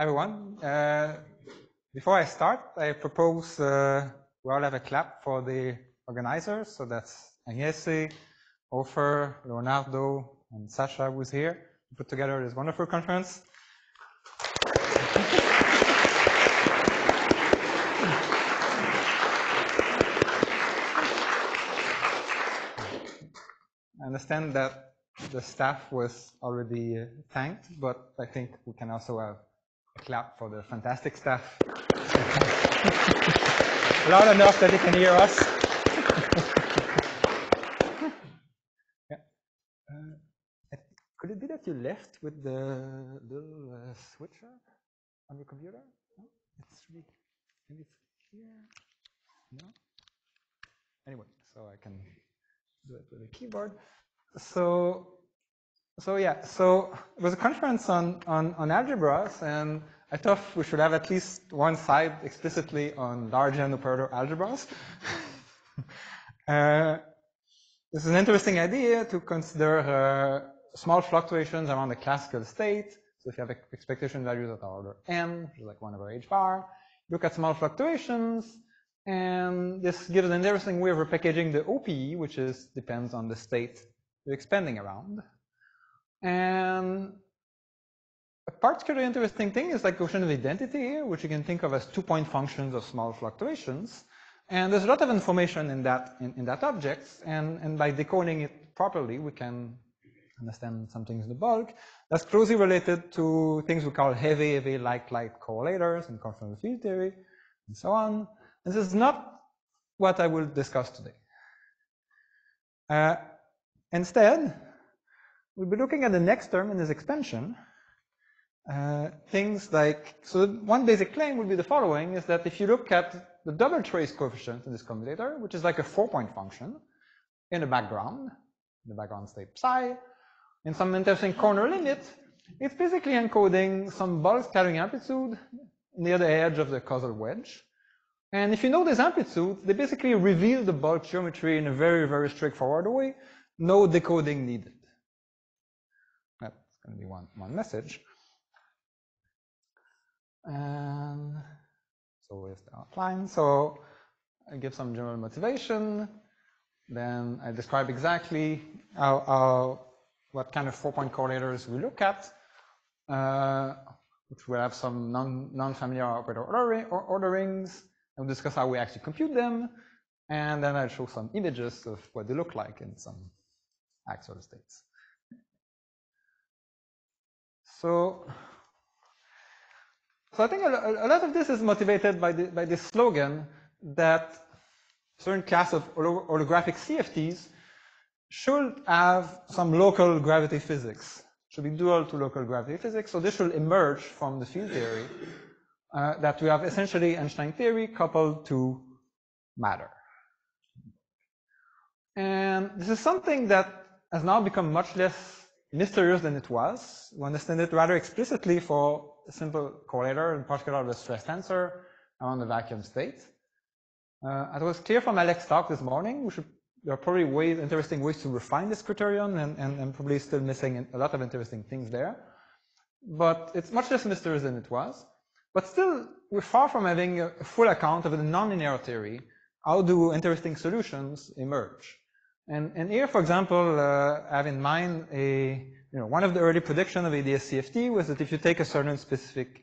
everyone. Uh, before I start, I propose uh, we all have a clap for the organizers. So that's Agnese, Ofer, Leonardo, and Sasha who's here to put together this wonderful conference. I understand that the staff was already uh, thanked, but I think we can also have clap for the fantastic staff. Loud enough that they can hear us. yeah. uh, could it be that you left with the little uh, switcher on your computer? No? It's really, maybe it's here. No? Anyway, so I can do it with a keyboard. So, so yeah, so it was a conference on, on, on algebras, and I thought we should have at least one side explicitly on large n operator algebras. uh, this is an interesting idea to consider uh, small fluctuations around the classical state. So if you have expectation values are order n, which is like 1 over h bar, look at small fluctuations, and this gives an interesting way of repackaging the OPE, which is depends on the state you're expanding around. And a particularly interesting thing is like of identity here, which you can think of as two-point functions of small fluctuations. And there's a lot of information in that in, in that object, and, and by decoding it properly, we can understand some things in the bulk. That's closely related to things we call heavy, heavy, light, light correlators and conformal field theory, and so on. This is not what I will discuss today. Uh, instead, we'll be looking at the next term in this expansion. Uh, things like, so one basic claim would be the following, is that if you look at the double trace coefficient in this commutator, which is like a four-point function in the background, the background state psi, in some interesting corner limit, it's basically encoding some bulk scattering amplitude near the edge of the causal wedge. And if you know these amplitudes, they basically reveal the bulk geometry in a very, very straightforward way. No decoding needed. Going to be one, one message. And so here's the outline. So I give some general motivation. Then I describe exactly how, how what kind of four-point correlators we look at, uh, which will have some non, non-familiar operator ordering, orderings. I'll discuss how we actually compute them. And then I'll show some images of what they look like in some actual states. So, so I think a, a lot of this is motivated by, the, by this slogan that certain class of holographic CFTs should have some local gravity physics, should be dual to local gravity physics. So this should emerge from the field theory uh, that we have essentially Einstein theory coupled to matter. And this is something that has now become much less mysterious than it was. We understand it rather explicitly for a simple correlator, in particular the stress tensor around the vacuum state. Uh, it was clear from Alex's talk this morning, we should, there are probably ways, interesting ways to refine this criterion and, and, and probably still missing a lot of interesting things there. But it's much less mysterious than it was. But still, we're far from having a full account of the nonlinear theory. How do interesting solutions emerge? And, and here, for example, uh, I have in mind a, you know, one of the early predictions of ADS-CFT was that if you take a certain specific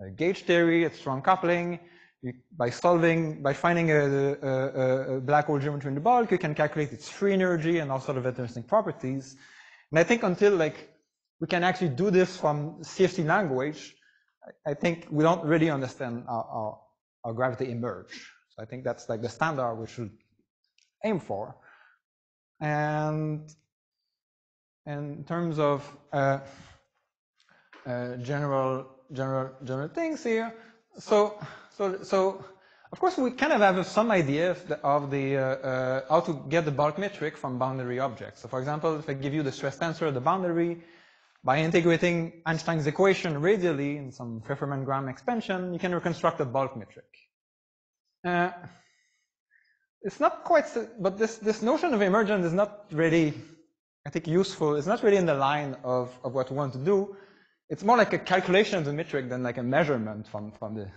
uh, gauge theory at strong coupling, you, by solving, by finding a, a, a, black hole geometry in the bulk, you can calculate its free energy and all sort of interesting properties. And I think until like we can actually do this from CFT language, I think we don't really understand how, how, how gravity emerge. So I think that's like the standard we should aim for. And in terms of uh, uh, general, general, general things here, so, so, so of course we kind of have some idea of the, of the uh, uh, how to get the bulk metric from boundary objects. So for example, if I give you the stress tensor of the boundary, by integrating Einstein's equation radially in some Fefferman-Graham expansion, you can reconstruct a bulk metric. It's not quite, but this, this notion of emergence is not really, I think, useful. It's not really in the line of, of what we want to do. it's more like a calculation of the metric than like a measurement from, from, the,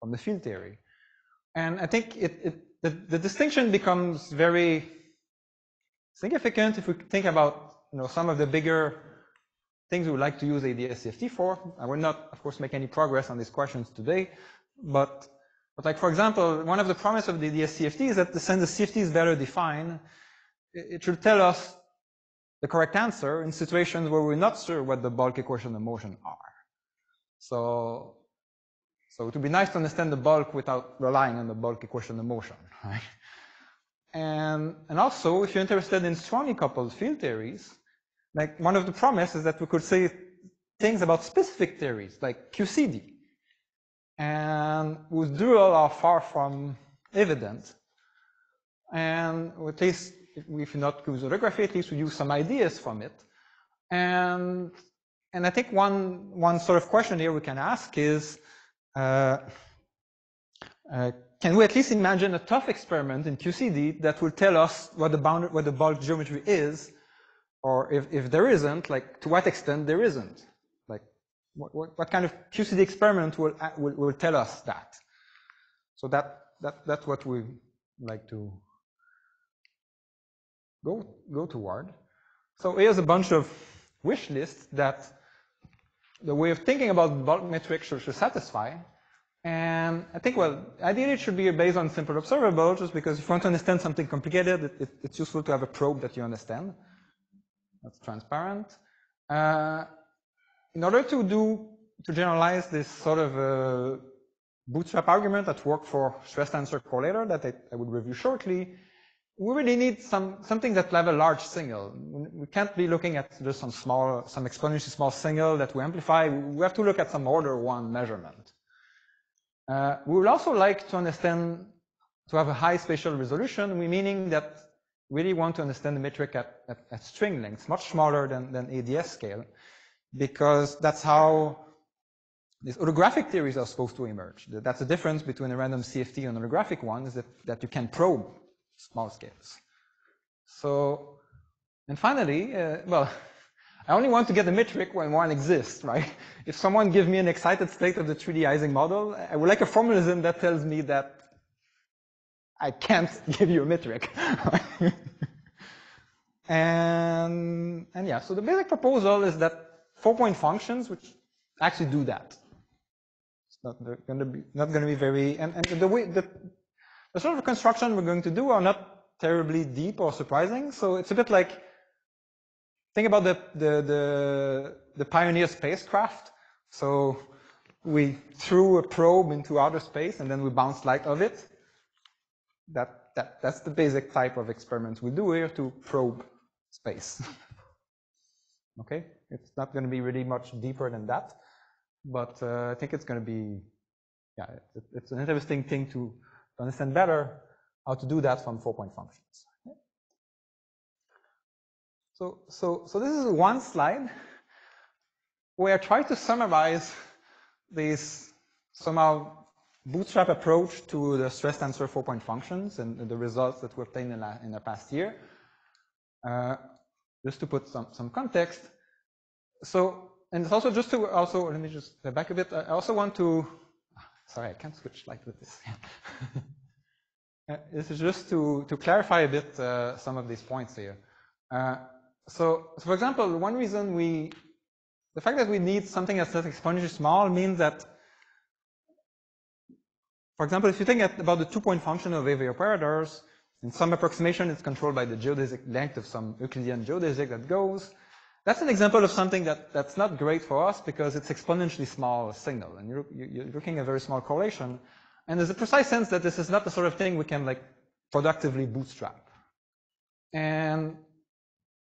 from the field theory. And I think it, it the, the distinction becomes very significant if we think about you know, some of the bigger things we would like to use ADS-CFT for. I will not, of course, make any progress on these questions today, but, but like, for example, one of the promise of the ADS-CFT is that the, since the CFT is better defined, it, should tell us the correct answer in situations where we're not sure what the bulk equation of motion are. So, so it would be nice to understand the bulk without relying on the bulk equation of motion, right? And, and also, if you're interested in strongly coupled field theories, like one of the promises that we could say things about specific theories, like QCD, and dual are far from evident. And at least if not use at least we use some ideas from it. And, and I think one, one sort of question here we can ask is, uh, uh, can we at least imagine a tough experiment in QCD that will tell us what the boundary, what the bulk geometry is, or if, if there isn't, like to what extent there isn't? What, what, what kind of QCD experiment will, will, will tell us that? So that, that, that's what we like to go, go toward. So here's a bunch of wish lists that the way of thinking about bulk metrics should, should satisfy. And I think, well, ideally it should be based on simple observable, just because if you want to understand something complicated, it, it, it's useful to have a probe that you understand. That's transparent. Uh, in order to do, to generalize this sort of uh, bootstrap argument that worked for stress tensor correlator that I, I would review shortly, we really need some something that have a large signal. We can't be looking at just some small, some exponentially small signal that we amplify. We have to look at some order one measurement. Uh, we would also like to understand, to have a high spatial resolution, meaning that we really want to understand the metric at, at, at string lengths, much smaller than, than ADS scale, because that's how these holographic theories are supposed to emerge. That's the difference between a random CFT and an holographic one, is that, that you can probe small scales. So, and finally, uh, well, I only want to get a metric when one exists, right? If someone gives me an excited state of the 3D Ising model, I would like a formalism that tells me that I can't give you a metric. and, and yeah, so the basic proposal is that four-point functions, which actually do that. It's not going to be not going to be very, and, and the way the the sort of construction we're going to do are not terribly deep or surprising. So it's a bit like, think about the, the, the, the Pioneer spacecraft. So we threw a probe into outer space and then we bounced light of it. That, that, that's the basic type of experiments we do here to probe space. okay, it's not going to be really much deeper than that, but uh, I think it's going to be, yeah, it, it's an interesting thing to understand better how to do that from four-point functions. So, so, so this is one slide where I try to summarize this somehow bootstrap approach to the stress tensor four-point functions and the results that we obtained in, in the past year. Uh, just to put some, some context. So, and it's also just to also, let me just back a bit. I also want to Sorry, I can't switch light with this. uh, this is just to, to clarify a bit uh, some of these points here. Uh, so, so, for example, one reason we, the fact that we need something that's exponentially small means that, for example, if you think about the two-point function of wave operators, in some approximation, it's controlled by the geodesic length of some Euclidean geodesic that goes. That's an example of something that, that's not great for us because it's exponentially small signal and you're, you're looking at a very small correlation. And there's a precise sense that this is not the sort of thing we can like productively bootstrap. And,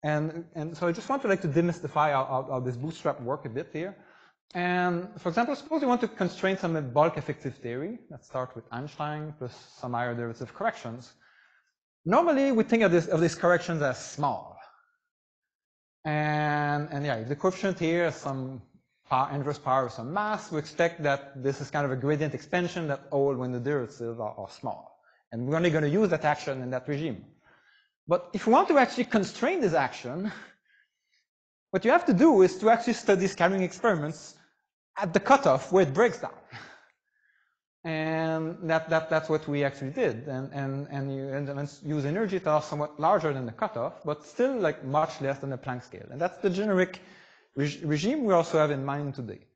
and, and so I just want to like to demystify how, how this bootstrap work a bit here. And for example, suppose you want to constrain some bulk effective theory. Let's start with Einstein plus some higher derivative corrections. Normally, we think of, this, of these corrections as small. And, and yeah, the coefficient here is some power, inverse power of some mass. We expect that this is kind of a gradient expansion that all when the derivatives are, are small. And we're only going to use that action in that regime. But if we want to actually constrain this action, what you have to do is to actually study scattering experiments at the cutoff where it breaks down. And that, that, that's what we actually did. And, and, and you and use energy that are somewhat larger than the cutoff, but still like much less than the Planck scale. And that's the generic reg regime we also have in mind today.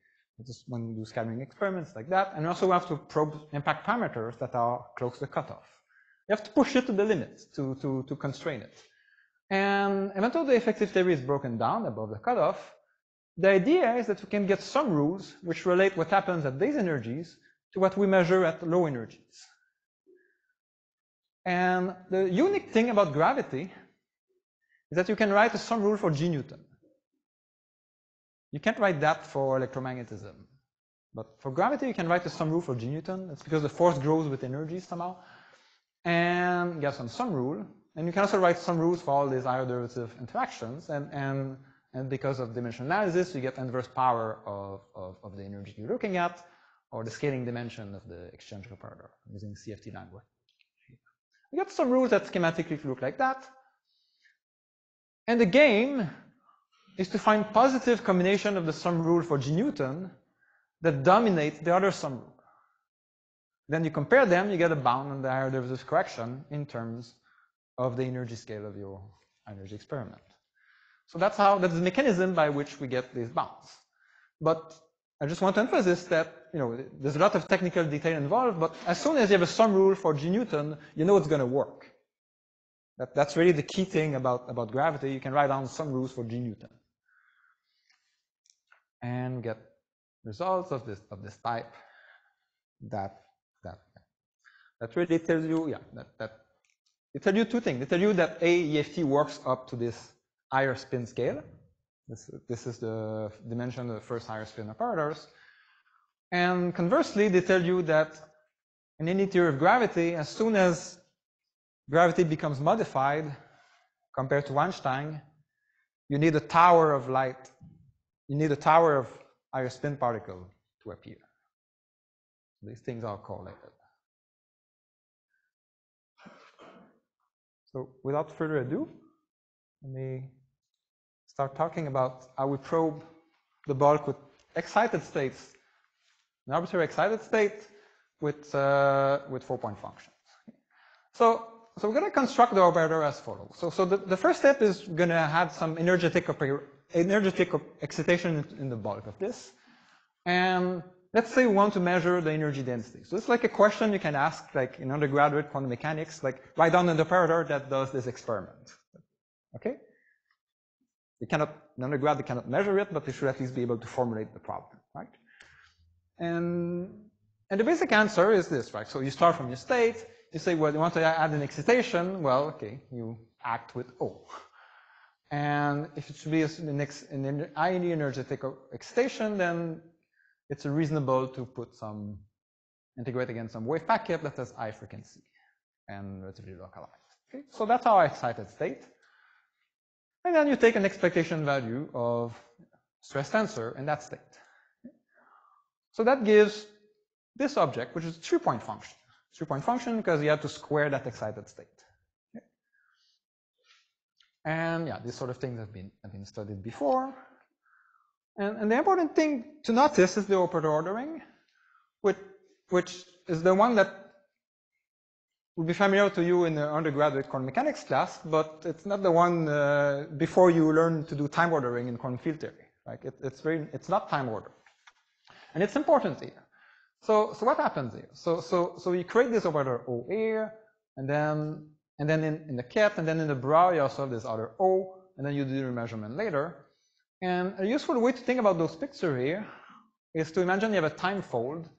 Just when we do scattering experiments like that. And also we have to probe impact parameters that are close to the cutoff. You have to push it to the limit to, to, to constrain it. And even though the effective theory is broken down above the cutoff, the idea is that we can get sum rules which relate what happens at these energies to what we measure at low energies. And the unique thing about gravity is that you can write a sum rule for G Newton. You can't write that for electromagnetism. But for gravity, you can write a sum rule for G Newton. It's because the force grows with energy somehow. And you get some sum rule. And you can also write sum rules for all these higher derivative interactions. And, and, and because of dimensional analysis, you get inverse power of, of, of the energy you're looking at, or the scaling dimension of the exchange operator using CFT language. We got sum rules that schematically look like that. And the game is to find positive combination of the sum rule for G Newton that dominates the other sum rule. Then you compare them, you get a bound on the higher derivative correction in terms of the energy scale of your energy experiment. So that's how, that's the mechanism by which we get these bounds. But I just want to emphasize that, you know, there's a lot of technical detail involved, but as soon as you have a sum rule for G Newton, you know it's going to work. That, that's really the key thing about, about gravity. You can write down sum rules for G Newton. And get results of this, of this type that, that, that really tells you, yeah, that, that they tell you two things. They tell you that AEFT works up to this higher spin scale. This, this is the dimension of the first higher spin operators. And conversely, they tell you that in any theory of gravity, as soon as gravity becomes modified compared to Einstein, you need a tower of light. You need a tower of higher spin particle to appear. These things are correlated. So without further ado, let me start talking about how we probe the bulk with excited states, an arbitrary excited state with, uh, with four-point functions. So, so we're going to construct the operator as follows. So, so the, the first step is going to have some energetic, energetic excitation in the bulk of this. And Let's say we want to measure the energy density. So it's like a question you can ask like in undergraduate quantum mechanics, like write down an operator that does this experiment. Okay? You cannot, in undergrad, you cannot measure it, but they should at least be able to formulate the problem, right? And, and the basic answer is this, right? So you start from your state, you say, well, you want to add an excitation, well, okay, you act with O. And if it should be an, an highly energetic excitation, then it's reasonable to put some, integrate against some wave packet that has high frequency and relatively localized. Okay, so that's our excited state. And then you take an expectation value of stress tensor in that state. So that gives this object, which is a three-point function. Three-point function because you have to square that excited state. And yeah, these sort of things have been, have been studied before. And, and the important thing to notice is the operator ordering, which, which is the one that will be familiar to you in the undergraduate quantum mechanics class, but it's not the one uh, before you learn to do time ordering in quantum field theory. Like it, it's very, it's not time ordered, and it's important here. So, so what happens here? So, so, so you create this operator O here, and then, and then in, in the ket, and then in the bra you also have this other O, and then you do the measurement later. And a useful way to think about those pictures here is to imagine you have a time fold.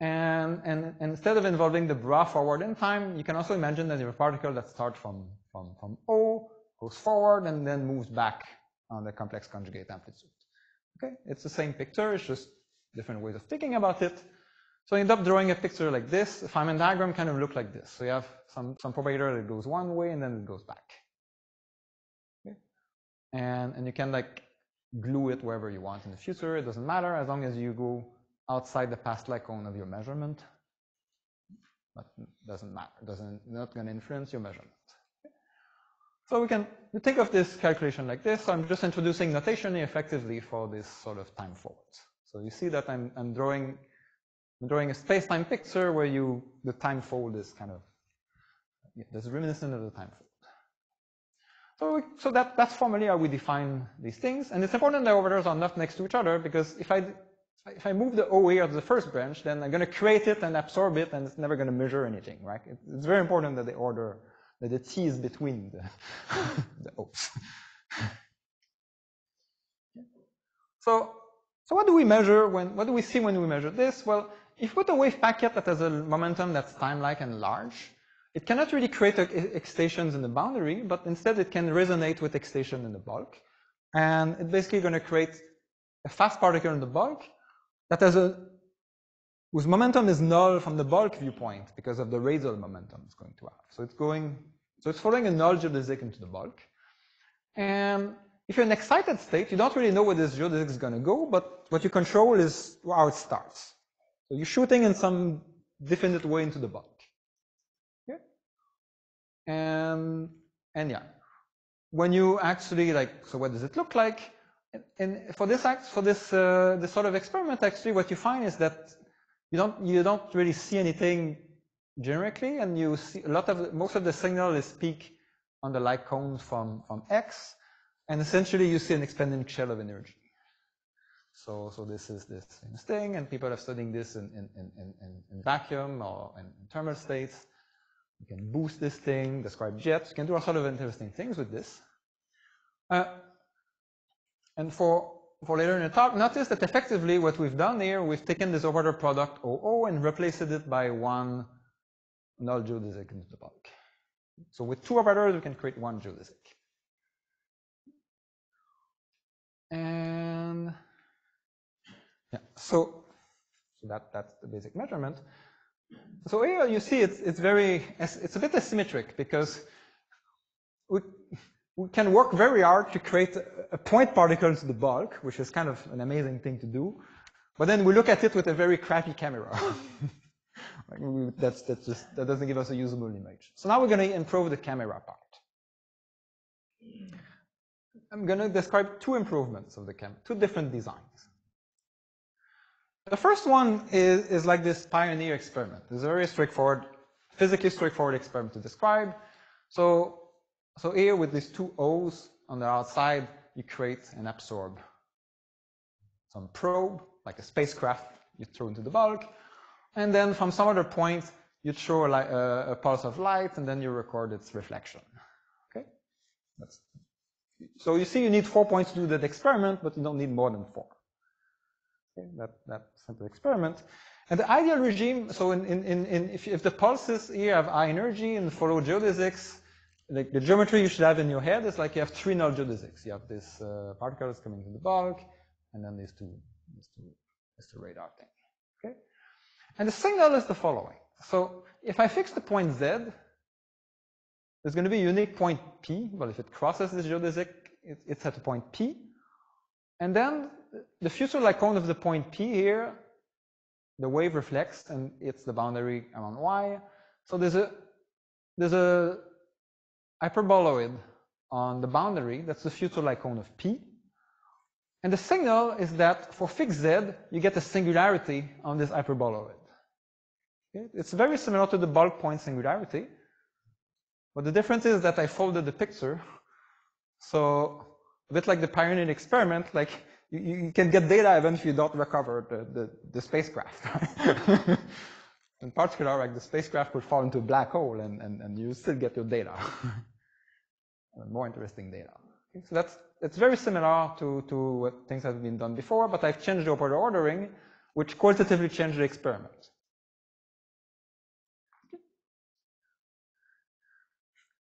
And, and, and instead of involving the bra forward in time, you can also imagine that you have a particle that starts from, from, from O, goes forward, and then moves back on the complex conjugate amplitude. Okay, it's the same picture, it's just different ways of thinking about it. So I end up drawing a picture like this. The Feynman diagram kind of look like this. So you have some, some propagator that goes one way and then it goes back. Okay? And, and you can like glue it wherever you want in the future. It doesn't matter as long as you go outside the past leg cone of your measurement. But doesn't matter. Doesn't not going to influence your measurement. So we can think of this calculation like this. So I'm just introducing notation effectively for this sort of time folds. So you see that I'm, I'm drawing I'm drawing a space-time picture where you the time fold is kind of yeah, there's reminiscent of the time fold. So, so that, that's formally how we define these things. And it's important that operators are not next to each other because if I, if I move the O here to the first branch, then I'm going to create it and absorb it and it's never going to measure anything, right? It's very important that the order, that the T is between the, the O's. so, so what do we measure when, what do we see when we measure this? Well, if we put a wave packet that has a momentum that's time-like and large, it cannot really create excitations in the boundary, but instead it can resonate with excitation in the bulk. And it's basically going to create a fast particle in the bulk that has a uh, whose momentum is null from the bulk viewpoint because of the radial momentum it's going to have. So it's going, so it's following a null geodesic into the bulk. And if you're in an excited state, you don't really know where this geodesic is going to go, but what you control is how it starts. So you're shooting in some definite way into the bulk. And, and yeah, when you actually like, so what does it look like? And, for this act, for this, uh, this sort of experiment, actually, what you find is that you don't, you don't really see anything generically, and you see a lot of, most of the signal is peak on the light cones from, from X, and essentially you see an expanding shell of energy. So, so this is this famous thing, and people are studying this in, in, in, in, in vacuum or in, in thermal states. You can boost this thing, describe jets, you can do all sort of interesting things with this. Uh, and for, for later in the talk, notice that effectively what we've done here, we've taken this operator product OO and replaced it by one null geodesic into the bulk. So with two operators, we can create one geodesic. And yeah, so, so that, that's the basic measurement. So here you see it's, it's very, it's a bit asymmetric because we, we can work very hard to create a point particle to the bulk, which is kind of an amazing thing to do. But then we look at it with a very crappy camera. that's, that's just, that doesn't give us a usable image. So now we're going to improve the camera part. I'm going to describe two improvements of the camera, two different designs. The first one is, is like this pioneer experiment. It's a very straightforward, physically straightforward experiment to describe. So, so here with these two O's on the outside, you create and absorb some probe, like a spacecraft you throw into the bulk. And then from some other point, you throw a, a, uh, a pulse of light and then you record its reflection. Okay? That's, so you see you need four points to do that experiment, but you don't need more than four. Okay, that, that simple experiment. And the ideal regime, so in, in, in, if, if the pulses here have high energy and follow geodesics, like the geometry you should have in your head is like you have three null geodesics. You have this uh, particles coming to the bulk, and then these two, these two, this two radar thing. Okay, and the signal is the following. So if I fix the point z, there's going to be a unique point p. Well, if it crosses this geodesic, it, it's at a point p, and then the future cone of the point P here, the wave reflects and it's the boundary around Y. So there's a there's a hyperboloid on the boundary that's the future light cone of P. And the signal is that for fixed Z, you get a singularity on this hyperboloid. It's very similar to the bulk point singularity. But the difference is that I folded the picture. So a bit like the pioneer experiment, like you, you can get data even if you don't recover the, the, the spacecraft. In particular, like the spacecraft could fall into a black hole and, and, and you still get your data. More interesting data. Okay, so that's it's very similar to, to what things have been done before, but I've changed the operator ordering, which qualitatively changed the experiment.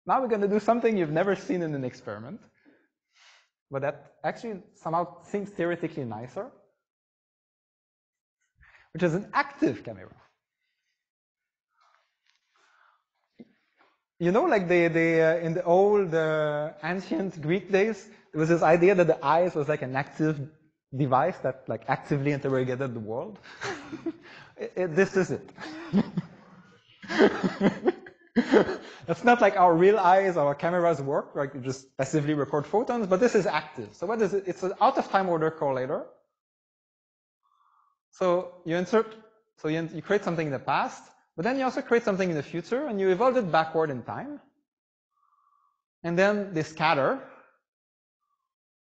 Now we're going to do something you've never seen in an experiment but that actually somehow seems theoretically nicer, which is an active camera. You know, like the, the, uh, in the old uh, ancient Greek days, there was this idea that the eyes was like an active device that like actively interrogated the world. it, it, this is it. It's not like our real eyes, our cameras work, like you just passively record photons, but this is active. So what is it? It's an out of time order correlator. So you insert, so you, you create something in the past, but then you also create something in the future, and you evolve it backward in time. And then they scatter.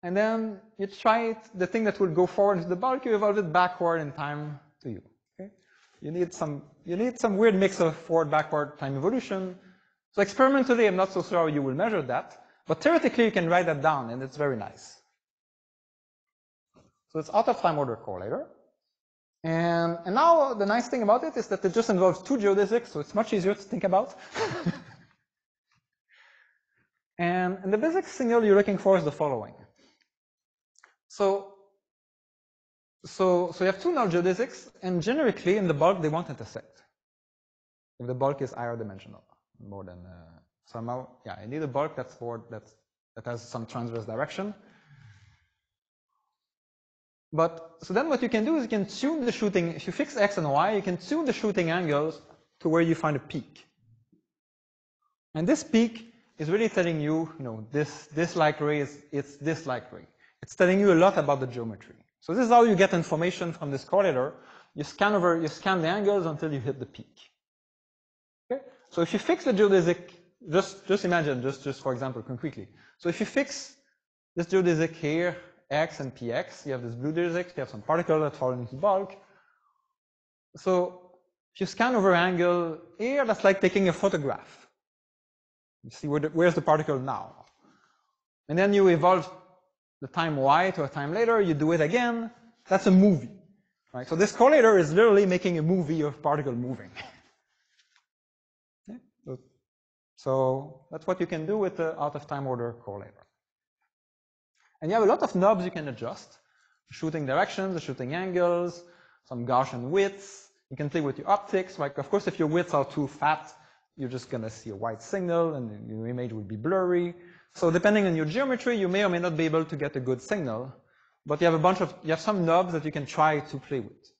And then you try it, the thing that will go forward into the bulk, you evolve it backward in time to you. Okay? You need some you need some weird mix of forward backward time evolution. So experimentally, I'm not so sure how you will measure that, but theoretically you can write that down, and it's very nice. So it's out of time order correlator. And, and now the nice thing about it is that it just involves two geodesics, so it's much easier to think about. and, and the basic signal you're looking for is the following. So, so, so you have two null geodesics, and generically in the bulk they won't intersect. If the bulk is higher dimensional, more than uh, somehow, yeah, I need a bulk that's forward, that's, that has some transverse direction. But so then what you can do is you can tune the shooting, if you fix x and y, you can tune the shooting angles to where you find a peak. And this peak is really telling you, you know, this, this light ray is, it's this light ray. It's telling you a lot about the geometry. So this is how you get information from this correlator. You scan over, you scan the angles until you hit the peak. Okay? So if you fix the geodesic, just, just imagine, just, just for example, concretely. So if you fix this geodesic here x and px. You have this blue geodesic, you have some particle that fall into bulk. So if you scan over angle here, that's like taking a photograph. You see where the, where's the particle now. And then you evolve the time y to a time later, you do it again. That's a movie. Right? So this correlator is literally making a movie of particle moving. So that's what you can do with the out of time order correlator. And you have a lot of knobs you can adjust. Shooting directions, shooting angles, some Gaussian widths. You can play with your optics. Like, of course, if your widths are too fat, you're just going to see a white signal and your image will be blurry. So depending on your geometry, you may or may not be able to get a good signal. But you have a bunch of, you have some knobs that you can try to play with.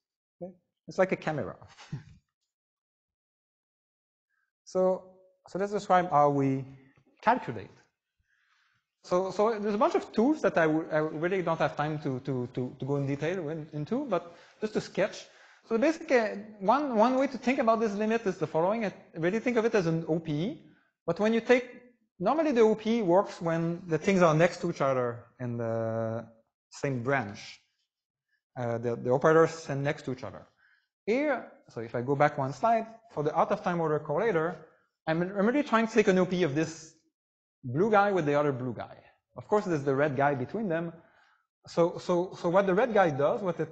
Okay? It's like a camera. so, so let's describe how we calculate so, so there's a bunch of tools that I, I really don't have time to, to, to, to go in detail into, but just to sketch. So basically, one, one way to think about this limit is the following. I really think of it as an OPE. But when you take, normally the OPE works when the things are next to each other in the same branch. Uh, the, the operators stand next to each other. Here, so if I go back one slide, for the out of time order correlator, I'm, I'm really trying to take an OPE of this blue guy with the other blue guy. Of course, there's the red guy between them. So, so, so what the red guy does, what, it,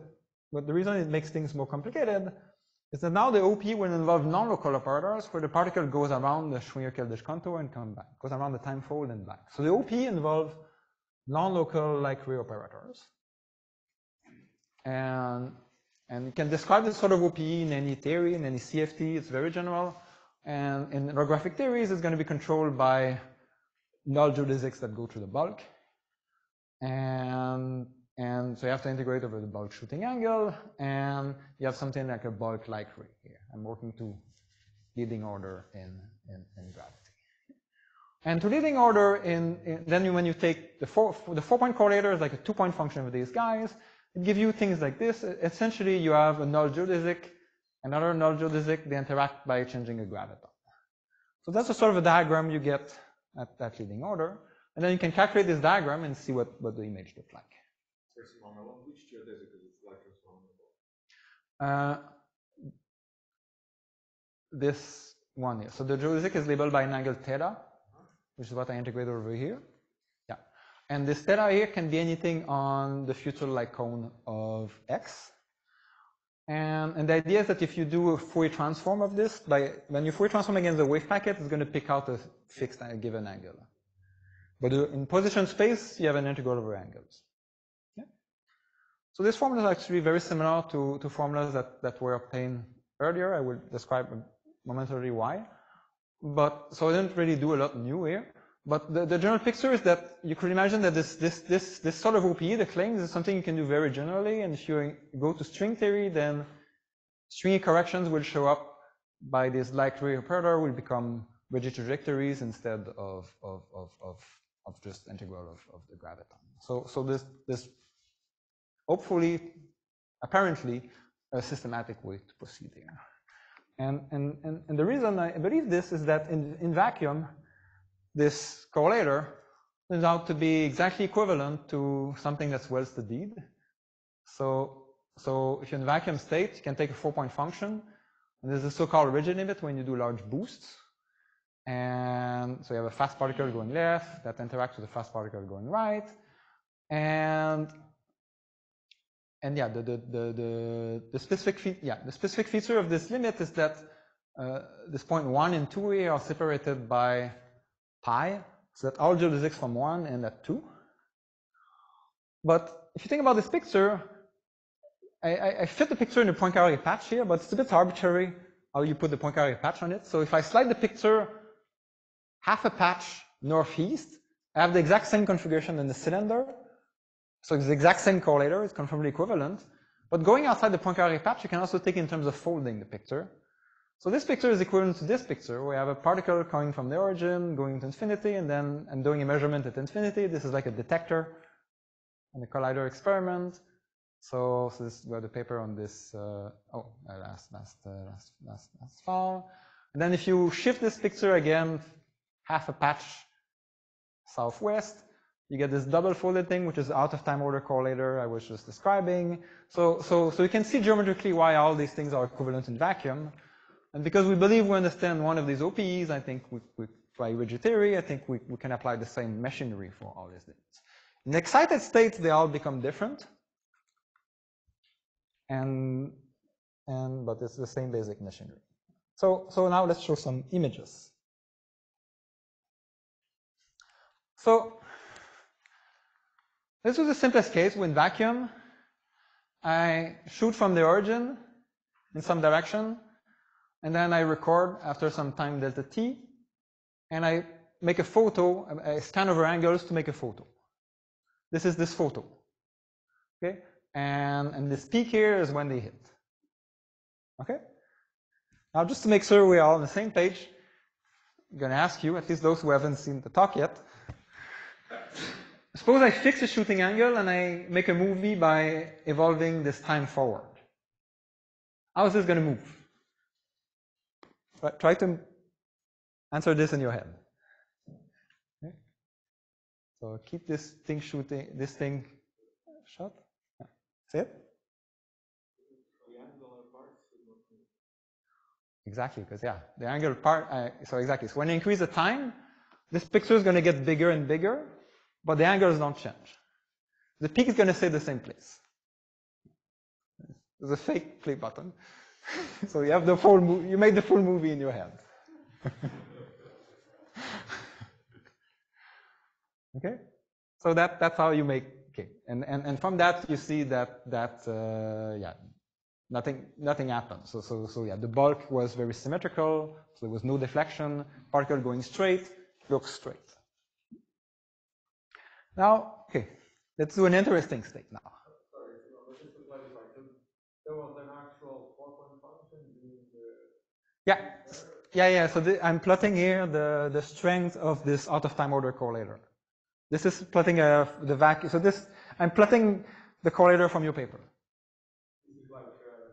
what the reason it makes things more complicated, is that now the OP will involve non-local operators where the particle goes around the Schwinger-Keldysh contour and comes back, goes around the time fold and back. So the OP involves non-local like ray operators. And, and you can describe this sort of OP in any theory, in any CFT, it's very general. And in holographic theories, it's going to be controlled by null geodesics that go through the bulk. And, and so you have to integrate over the bulk shooting angle, and you have something like a bulk like ray here. I'm working to leading order in, in, in gravity. And to leading order in, in then when you take the four, the four point correlator is like a two point function of these guys, it gives you things like this. Essentially, you have a null geodesic, another null geodesic, they interact by changing a graviton. So that's a sort of a diagram you get at that leading order. And then you can calculate this diagram and see what, what the image looks like. Which geodesic is it like uh, this one here. So the geodesic is labeled by an angle theta, which is what I integrate over here. Yeah. And this theta here can be anything on the future light cone of x. And, and the idea is that if you do a Fourier transform of this, by when you Fourier transform against the wave packet, it's going to pick out a fixed a given angle. But uh, in position space, you have an integral over angles. So this formula is actually very similar to, to formulas that, that were obtained earlier. I will describe momentarily why. But so I didn't really do a lot new here. But the, the, general picture is that you could imagine that this, this, this, this sort of OPE, the claims, is something you can do very generally. And if you go to string theory, then stringy corrections will show up by this ray operator will become Regge trajectories instead of, of, of, of, of just integral of, of the graviton. So, so this, this hopefully, apparently, a systematic way to proceed here. And, and, and, and the reason I believe this is that in, in vacuum, this correlator turns out to be exactly equivalent to something that's well studied. So, so if you're in vacuum state, you can take a four-point function. And there's a so-called Regge limit when you do large boosts. And so you have a fast particle going left that interacts with a fast particle going right. And and yeah, the the the the, the specific yeah the specific feature of this limit is that uh, this point one and two here are separated by pi, so that all geodesics from one and at two. But if you think about this picture, I, I, I fit the picture in the Poincaré patch here, but it's a bit arbitrary how you put the Poincaré patch on it. So if I slide the picture half a patch northeast, I have the exact same configuration in the cylinder. So it's the exact same correlator, it's conformally equivalent. But going outside the Poincaré patch, you can also take in terms of folding the picture. So this picture is equivalent to this picture. We have a particle coming from the origin, going to infinity, and then I'm doing a measurement at infinity. This is like a detector and a collider experiment. So, so this have the paper on this. Uh, oh, uh, last last uh, last last last fall. And then if you shift this picture again, half a patch southwest, you get this double folded thing, which is out of time order correlator I was just describing. So so so you can see geometrically why all these things are equivalent in vacuum. And because we believe we understand one of these OPEs, I think we, we by Regge theory, I think we, we can apply the same machinery for all these things. In excited states, they all become different. And, and, but it's the same basic machinery. So, so now let's show some images. So this was the simplest case with vacuum. I shoot from the origin in some direction, and then I record after some time delta t, and I make a photo, I scan over angles to make a photo. This is this photo. Okay? And, and this peak here is when they hit. Okay? Now just to make sure we're all on the same page, I'm going to ask you, at least those who haven't seen the talk yet, suppose I fix a shooting angle and I make a movie by evolving this time forward. How is this going to move? Try to answer this in your head. Okay. So keep this thing shooting, this thing shut. Yeah. See it? Exactly, because yeah, the angle part, uh, so exactly. So when you increase the time, this picture is going to get bigger and bigger, but the angles don't change. The peak is going to stay the same place. There's a fake play button. so you have the full movie, you made the full movie in your head. okay? So that, that's how you make, okay. And, and, and from that, you see that, that uh, yeah, nothing, nothing happened. So, so, so yeah, the bulk was very symmetrical, so there was no deflection, particle going straight, looks straight. Now, okay, let's do an interesting state now. Sorry, just to clarify, there was an actual four-point function Yeah, yeah, yeah. So the, I'm plotting here the, the strength of this out of time order correlator. This is plotting a, the vacuum. So this, I'm plotting the correlator from your paper. This is like uh,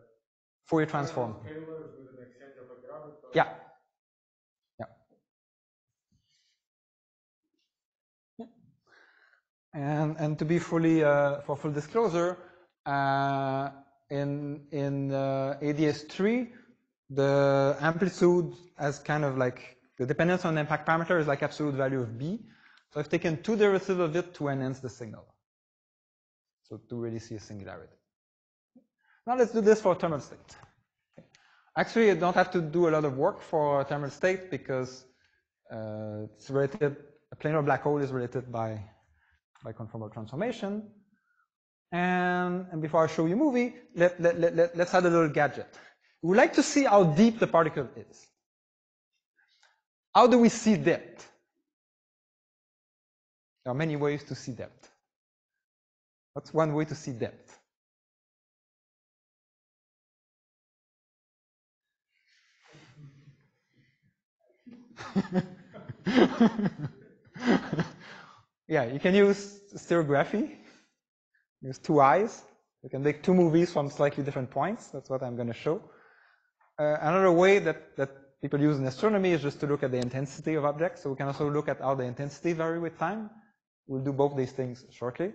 Fourier transform. scalars with an exchange of a graviton. Yeah. Yeah. Yeah. And and to be fully uh, for full disclosure, uh, in in uh, ADS3, the amplitude as kind of like the dependence on the impact parameter is like absolute value of b. So I've taken two derivatives of it to enhance the signal. So to really see a singularity. Now let's do this for thermal state. Actually, you don't have to do a lot of work for thermal state because uh, it's related, a planar black hole is related by, by conformal transformation. And, and before I show you a movie, let, let, let, let, let's add a little gadget. We like to see how deep the particle is. How do we see depth? There are many ways to see depth. That's one way to see depth. yeah, you can use stereography, use two eyes, You can make two movies from slightly different points. That's what I'm going to show. Uh, another way that, that people use in astronomy is just to look at the intensity of objects. So we can also look at how the intensity vary with time. We'll do both these things shortly.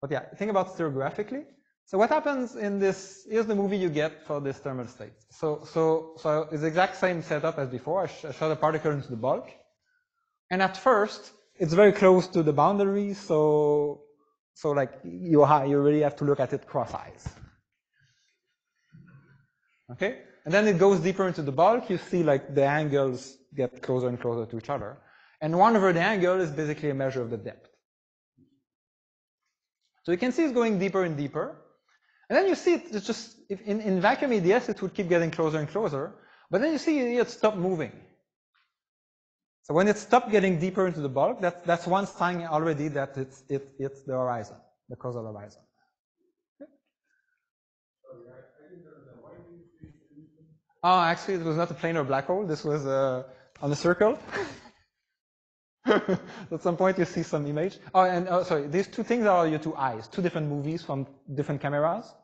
But yeah, think about stereographically. So what happens in this, here's the movie you get for this thermal state. So, so, so it's the exact same setup as before. I, sh I shot a particle into the bulk. And at first, it's very close to the boundary, so, so like you, you really have to look at it cross eyes. Okay? And then it goes deeper into the bulk, you see like the angles get closer and closer to each other. And one over the angle is basically a measure of the depth. So you can see it's going deeper and deeper. And then you see it, it's just, in, in vacuum ADS, it would keep getting closer and closer. But then you see it stopped moving. So when it stopped getting deeper into the bulk, that, that's one sign already that it's, it, it's the horizon, the causal horizon. Oh, actually, it was not a planar black hole. This was uh, on a circle. At some point, you see some image. Oh, and oh, sorry, these two things are your two eyes, two different movies from different cameras.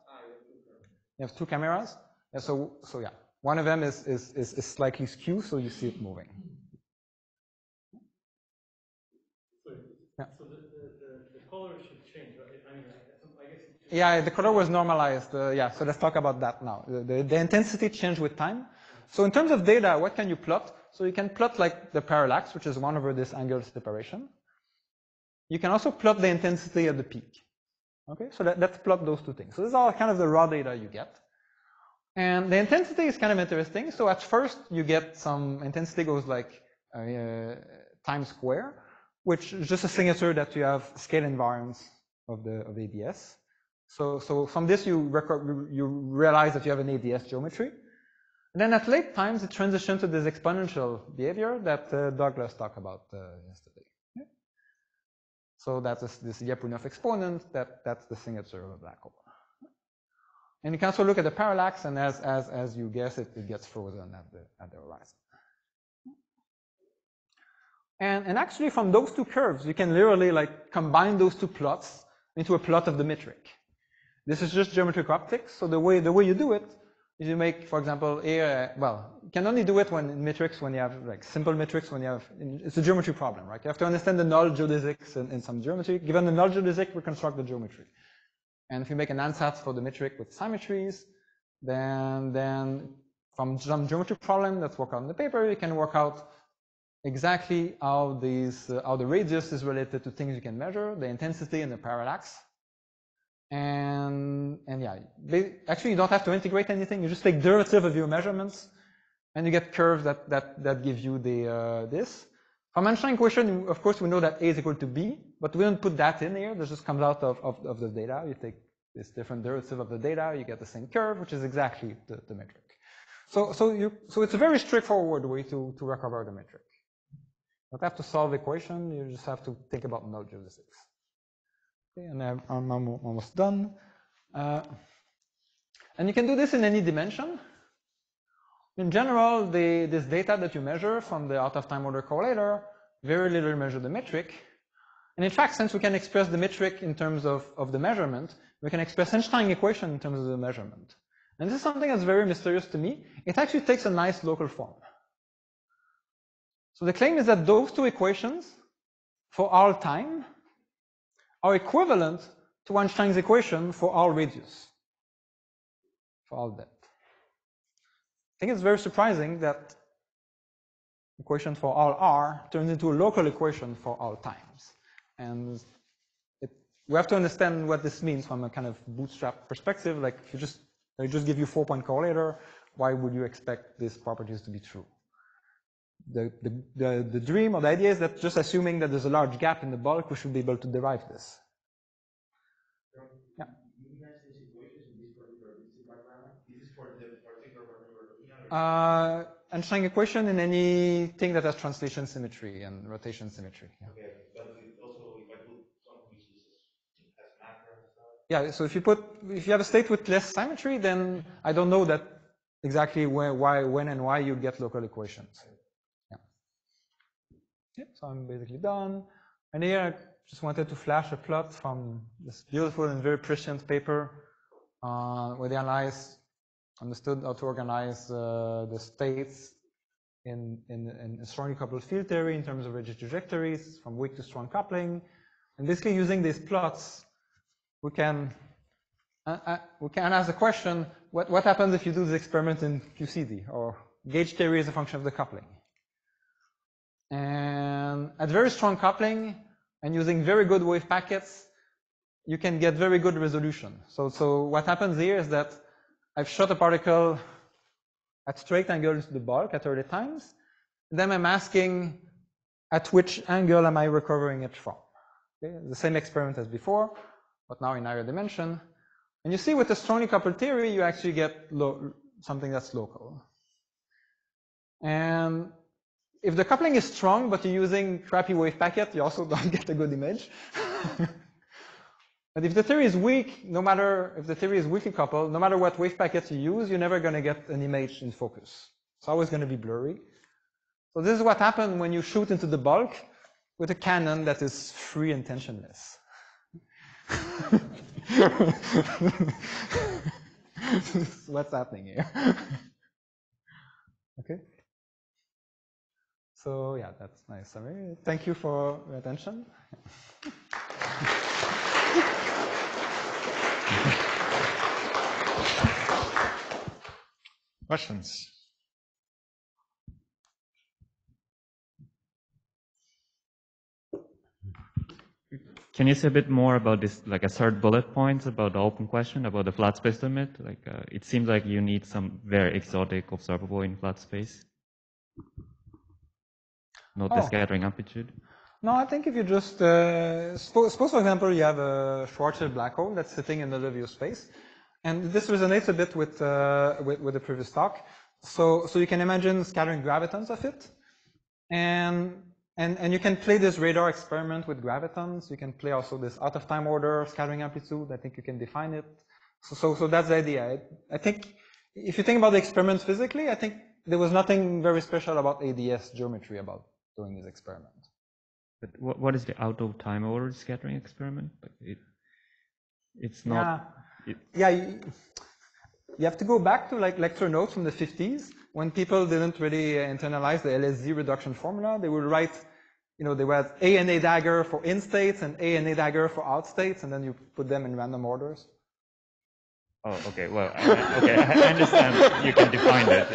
You have two cameras. Yeah, so, so yeah, one of them is, is, is, is slightly skewed, so you see it moving. Yeah. So the, the, the, the color should change, right? I mean, I guess. Yeah, the color was normalized. Uh, yeah, so let's talk about that now. The, the, the, intensity changed with time. So in terms of data, what can you plot? So you can plot like the parallax, which is one over this angular separation. You can also plot the intensity at the peak. Okay, so let, let's plot those two things. So this is all kind of the raw data you get. And the intensity is kind of interesting. So at first you get some intensity goes like uh, times square which is just a signature that you have scale invariance of the of ADS. So, so from this you record, you realize that you have an ADS geometry. And then at late times it transitions to this exponential behavior that uh, Douglas talked about uh, yesterday. So that's this, Lyapunov exponent, that, that's the signature of a black hole. And you can also look at the parallax, and as, as, as you guess it, it gets frozen at the, at the horizon. And, and actually from those two curves, you can literally like combine those two plots into a plot of the metric. This is just geometric optics. So the way, the way you do it is you make, for example, a, well, you can only do it when in metrics when you have like simple metrics when you have, it's a geometry problem, right? You have to understand the null geodesics in, in some geometry. Given the null geodesic, reconstruct the geometry. And if you make an ansatz for the metric with symmetries, then, then from some geometry problem that's worked out in the paper, you can work out exactly how these uh, how the radius is related to things you can measure, the intensity and the parallax. And and yeah, actually you don't have to integrate anything. You just take derivative of your measurements, and you get curves that that that give you the uh, this. From equation, of course, we know that A is equal to B, but we don't put that in here. This just comes out of, of, of the data. You take this different derivative of the data, you get the same curve, which is exactly the, the metric. So, so, you, so it's a very straightforward way to, to recover the metric. You don't have to solve the equation, you just have to think about null geodesics. And I'm, almost done. Uh, and you can do this in any dimension. In general, the, this data that you measure from the out of time order correlator very little measure the metric. And in fact, since we can express the metric in terms of, of the measurement, we can express Einstein equation in terms of the measurement. And this is something that's very mysterious to me. It actually takes a nice local form. So the claim is that those two equations for all time are equivalent to Einstein's equation for all radius, for all depth. I think it's very surprising that equation for all r turns into a local equation for all times. And it, we have to understand what this means from a kind of bootstrap perspective. Like if you just, they just give you four point correlator, why would you expect these properties to be true? The, the, the, the dream or the idea is that just assuming that there's a large gap in the bulk, we should be able to derive this. Yeah. Uh, Einstein equation in anything that has translation symmetry and rotation symmetry. Yeah. Okay, also if I put some pieces as matter and stuff. Yeah, so if you put if you have a state with less symmetry, then I don't know that exactly where, why, when, and why you get local equations. Yeah, so I'm basically done. And here I just wanted to flash a plot from this beautiful and very prescient paper uh, where they analyzed, understood how to organize uh, the states in, in, in strongly coupled field theory in terms of Regge trajectories from weak to strong coupling. And basically using these plots, we can, uh, uh, we can ask the question, what, what happens if you do this experiment in QCD or gauge theory is a function of the coupling? And at very strong coupling and using very good wave packets, you can get very good resolution. So, so what happens here is that I've shot a particle at straight angles to the bulk at early times. Then I'm asking at which angle am I recovering it from? Okay? The same experiment as before, but now in higher dimension. And you see with the strongly coupled theory, you actually get something that's local. And if the coupling is strong, but you're using crappy wave packet, you also don't get a good image. but if the theory is weak, no matter if the theory is weakly coupled, no matter what wave packet you use, you're never going to get an image in focus. It's always going to be blurry. So this is what happens when you shoot into the bulk with a cannon that is free and tensionless. What's happening here? okay. So yeah, that's my summary. Thank you for your attention. Questions? Can you say a bit more about this, like a third bullet point about the open question about the flat space limit? Like, uh, it seems like you need some very exotic observable in flat space not the Oh. scattering amplitude. No, I think if you just, uh, suppose, suppose, for example, you have a Schwarzschild black hole that's sitting in the Liouville space. And this resonates a bit with, uh, with, with the previous talk. So, so you can imagine scattering gravitons of it. And, and, and you can play this radar experiment with gravitons. You can play also this out of time order scattering amplitude. I think you can define it. So, so, so that's the idea. I, I think if you think about the experiment physically, I think there was nothing very special about ADS geometry about doing this experiment. But what, what is the out of time order scattering experiment? It, it's not. Yeah, it, yeah you, you, have to go back to like lecture notes from the 50s when people didn't really uh, internalize the LSZ reduction formula. They would write, you know, they were A and A dagger for in states and A and A dagger for out states, and then you put them in random orders. Oh, okay. Well, I, okay, I understand you can define it.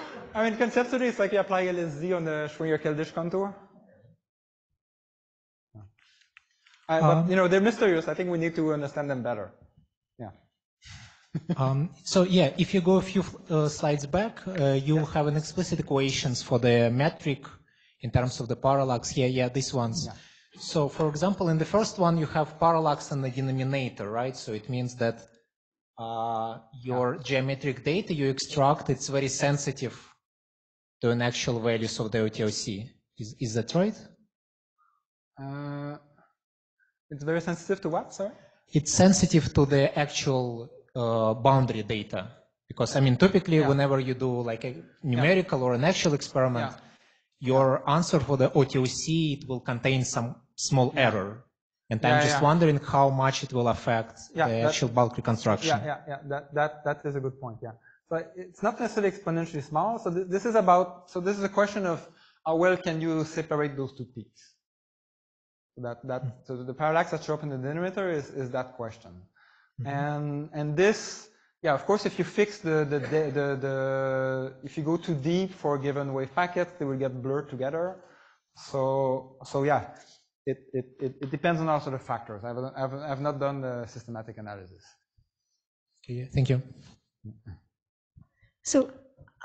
I mean, conceptually, it's like you apply LSZ on the Schwinger-Keldysh contour. Uh, but, Um, you know, they're mysterious. I think we need to understand them better. Yeah. Um, so yeah, if you go a few uh, slides back, uh, you have an explicit equations for the metric in terms of the parallax. Yeah, yeah, these ones. Yeah. So for example, in the first one, you have parallax in the denominator, right? So it means that uh, your geometric data you extract, it's very sensitive to an actual values of the OTOC. Is, is that right? Uh, it's very sensitive to what, sorry? It's sensitive to the actual uh, boundary data. Because, I mean, typically, Yeah. whenever you do like a numerical or an actual experiment, Yeah. your answer for the OTOC, it will contain some small error. And I'm just yeah. wondering how much it will affect Yeah, the actual bulk reconstruction. Yeah, yeah, yeah. That that that is a good point. Yeah. So it's not necessarily exponentially small. So th- this is about. So this is a question of how well can you separate those two peaks. So that that hmm. so the parallax that show up in the denominator is is that question. Mm-hmm. And and this. Yeah, of course, if you fix the, the, the, the, the, if you go too deep for a given wave packet, they will get blurred together. So, so yeah, it, it, it, it depends on all sort of factors. I've, I've, I've not done the systematic analysis. Okay, thank you. Mm-hmm. So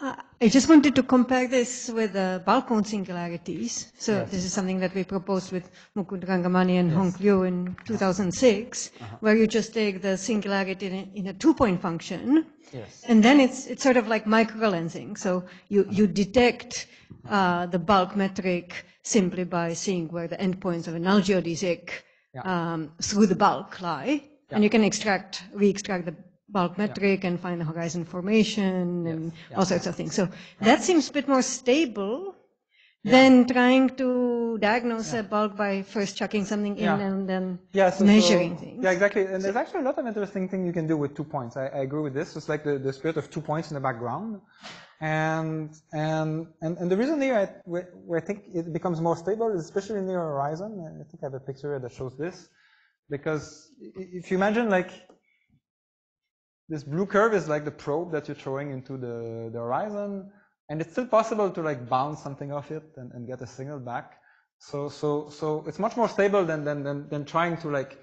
uh, I just wanted to compare this with the bulk cone singularities. So Yes. this is something that we proposed with Mukund Rangamani and Hong Liu in 2006, where you just take the singularity in a, in a two-point function, Yes. and then it's it's sort of like microlensing. So you you detect uh, the bulk metric simply by seeing where the endpoints of a null geodesic Yeah. um, through the bulk lie, and you can extract re-extract the bulk metric and find the horizon formation and yeah. all sorts of things. So that seems a bit more stable than trying to diagnose a bulk by first chucking something in and then so, measuring so- things. Yeah, exactly. And there's actually a lot of interesting things you can do with two points. I, I agree with this. It's like the, the spirit of two points in the background. And, and, and, and the reason here I, where, where I think it becomes more stable is especially near horizon. I think I have a picture here that shows this. Because if you imagine like this blue curve is like the probe that you're throwing into the, the horizon, and it's still possible to like bounce something off it and, and get a signal back. So, so, so it's much more stable than, than, than, than trying to like,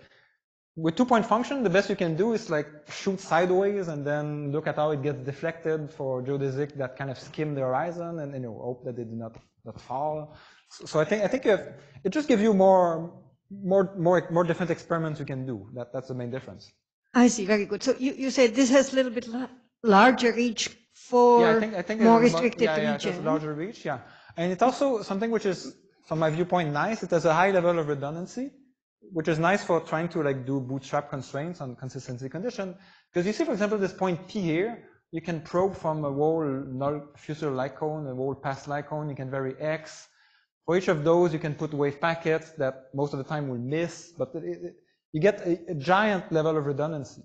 with two point function, the best you can do is like shoot sideways and then look at how it gets deflected for geodesic that kind of skim the horizon and, you know, hope that it did not, not fall. So, so I think, I think you it just gives you more, more, more, more different experiments you can do. That, that's the main difference. I see, very good. So you, you said this has a little bit la- larger reach for Yeah, I think, I think more it's a mo- restricted yeah, yeah, it has region. a larger reach, yeah. And it's also something which is, from my viewpoint, nice. It has a high level of redundancy, which is nice for trying to like do bootstrap constraints on consistency condition. Because you see, for example, this point P here, you can probe from a whole null future light cone, a whole past light cone, you can vary X. For each of those, you can put wave packets that most of the time will miss, but it, it, you get a, a giant level of redundancy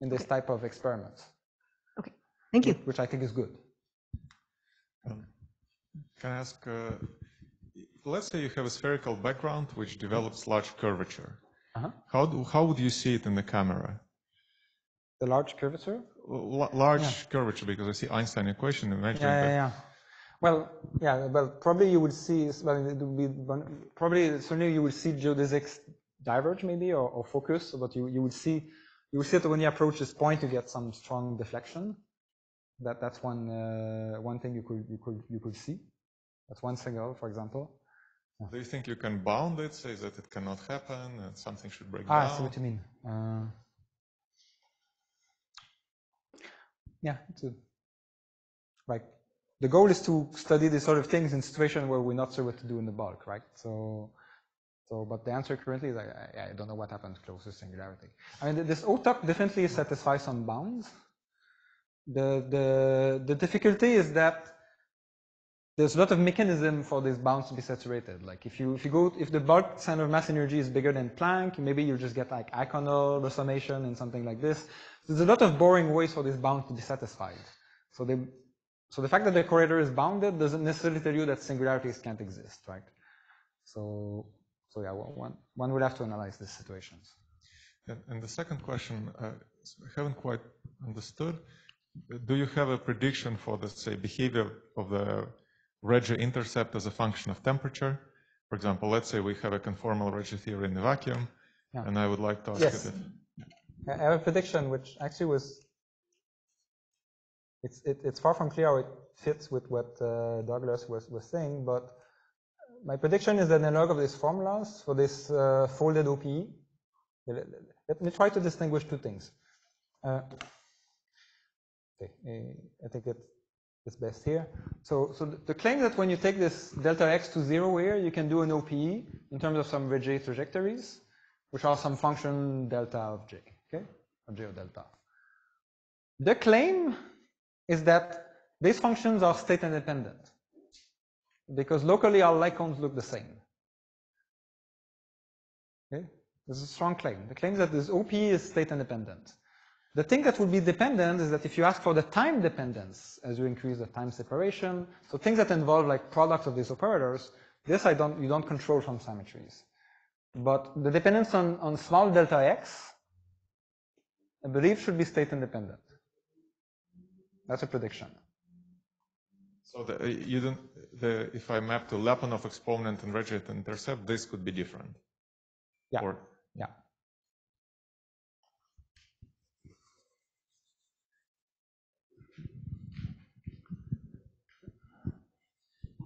in this type of experiments, Okay, thank you. which I think is good. Um, Can I ask, uh, let's say you have a spherical background which develops large curvature. Uh-huh. How, do, how would you see it in the camera? The large curvature? L- large curvature, because I see Einstein equation imagining Yeah, yeah, yeah. Well, yeah, well, probably you would see, well, it would be, probably, certainly you would see geodesics diverge maybe, or, or focus, but you, you would see, you would see that when you approach this point, you get some strong deflection. That, that's one, uh, one thing you could, you could, you could see. That's one signal, for example. Do you think you can bound it, say that it cannot happen, and something should break Ah, I down? see what you mean. Uh, yeah, it's a, like the goal is to study these sort of things in situations where we're not sure what to do in the bulk, right? So, so, but the answer currently is I, I, don't know what happens close to singularity. I mean, this OTOC definitely satisfies some bounds. The the the difficulty is that there's a lot of mechanism for these bounds to be saturated. Like if you if you go if the bulk center of mass energy is bigger than Planck, maybe you just get like eikonal resummation and something like this. There's a lot of boring ways for these bounds to be satisfied. So they so the fact that the correlator is bounded doesn't necessarily tell you that singularities can't exist, right? So so yeah, one one would have to analyze these situations. And, and the second question, uh, I haven't quite understood. Do you have a prediction for the, say, behavior of the Regge intercept as a function of temperature? For example, let's say we have a conformal Regge theory in the vacuum, Yeah. and I would like to ask Yes. you that. I have a prediction which actually was, it's, it, it's far from clear how it fits with what uh, Douglas was, was saying, but my prediction is that the log of these formulas for this uh, folded OPE, let, me try to distinguish two things. Uh, okay, uh, I think it is best here. So, so the, claim that when you take this delta x to zero here, you can do an OPE in terms of some Regge trajectories, which are some function delta of j, okay, or j of delta. The claim is that these functions are state independent because locally all light cones look the same. Okay, this is a strong claim. The claim is that this OP is state independent. The thing that would be dependent is that if you ask for the time dependence as you increase the time separation, so things that involve like products of these operators, this I don't, you don't control from symmetries. But the dependence on, on small delta x, I believe should be state independent. That's a prediction. So the, uh, you don't, the, if I map to Lyapunov exponent and Regge intercept, this could be different. Yeah. Or, Yeah.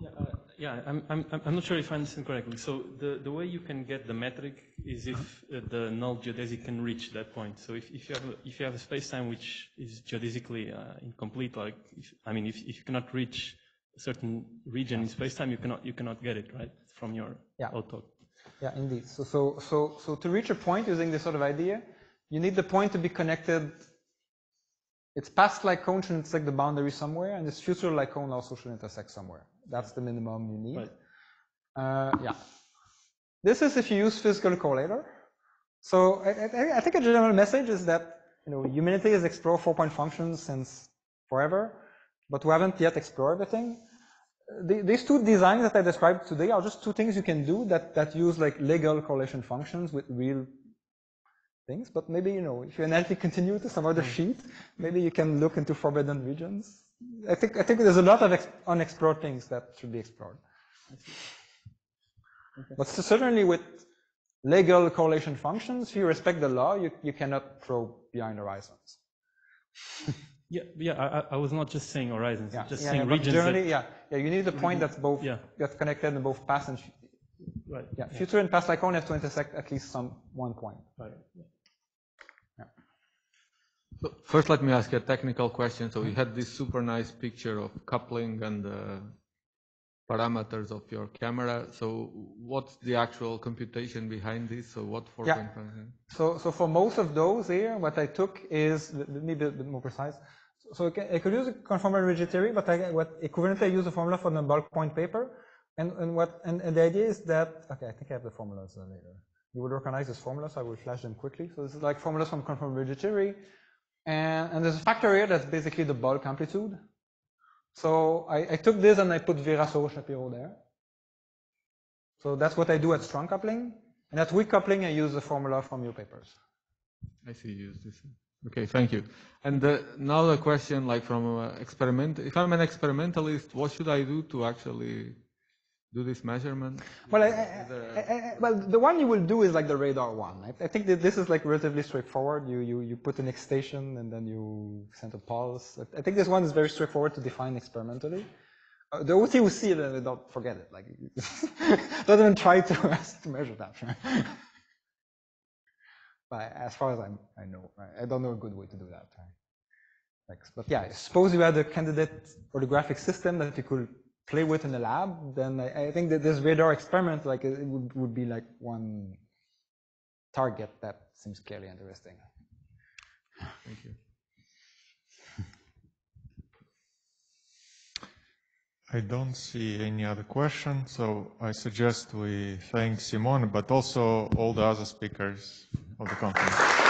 Yeah, uh, yeah, I'm, I'm, I'm- I'm not sure if I understand correctly. So the, the way you can get the metric is if uh, the null geodesic can reach that point. So if, if you have, a- if you have a space-time which is geodesically uh, incomplete, like, if, I mean, if, if you cannot reach a certain region in space-time, you cannot, you cannot get it, right, from your Yeah. OTOC. Yeah, indeed. So, so, so, so to reach a point using this sort of idea, you need the point to be connected. It's past light cone should intersect the boundary somewhere, and this future light cone also should intersect somewhere. That's the minimum you need. Right. Uh, yeah. This is if you use physical correlator. So I, I, I think a general message is that you know humanity has explored four-point functions since forever, but we haven't yet explored everything. The, these two designs that I described today are just two things you can do that, that use like legal correlation functions with real things. But maybe, you know, if you analytically continue to some other hmm. sheet, maybe you can look into forbidden regions. I think, I think there's a lot of ex- unexplored things that should be explored. But certainly with legal correlation functions, if you respect the law, you, you cannot probe behind horizons. Yeah, yeah. I, I- I was not just saying horizons, Yeah, just yeah, saying yeah, regions. generally, that, yeah, yeah, you need a point mhm. that's both, Yeah. that's connected in both past and, fu- right. yeah, future and past like only have to intersect at least some one point. Right. So First, let me ask you a technical question. So you had this super nice picture of coupling and the parameters of your camera. So what's the actual computation behind this? So what 4.5? So, so for most of those here, what I took is, let let me be a bit more precise. So I, can, I could use a conformal Regge theory, but I, what equivalently I use a formula for the bulk point paper. And, and what, and, and the idea is that, okay, I think I have the formulas later. You would recognize this formula, so I will flash them quickly. So this is like formulas from conformal Regge theory. And, and there's a factor here that's basically the bulk amplitude. So I, I took this and I put Virasoro Shapiro there. So that's what I do at strong coupling. And at weak coupling, I use the formula from your papers. I see you use this. Okay, thank you. And uh, now the question, like from uh, experiment, if I'm an experimentalist, what should I do to actually do this measurement? Well, I, I, Is there a- I, well, the one you will do is like the radar one. I, I think that this is like relatively straightforward. You, you, you put an excitation and then you send a pulse. I think this one is very straightforward to define experimentally. Uh, the OT will see it and they don't forget it. Like, don't even try to, to measure that. but as far as I, I know, I, I don't know a good way to do that. Like, but yeah, suppose you had a candidate holographic system that you could play with in the lab, then I, I think that this radar experiment, like it would, would be like one target that seems clearly interesting. Thank you. I don't see any other questions, so I suggest we thank Simon, but also all the other speakers of the conference.